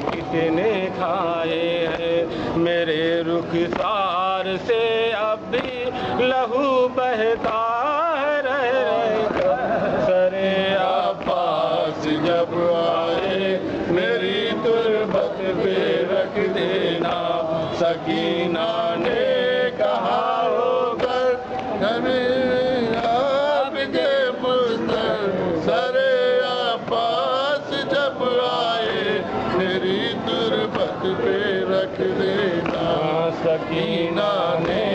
कितने खाए हैं? मेरे रुख सार से अब भी लहू बहता रहे सरे आप जब आए, मेरी तुरबत पे रख देना सकी पे रख देना। हाँ, सकीना ने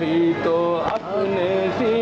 भी तो अपने सी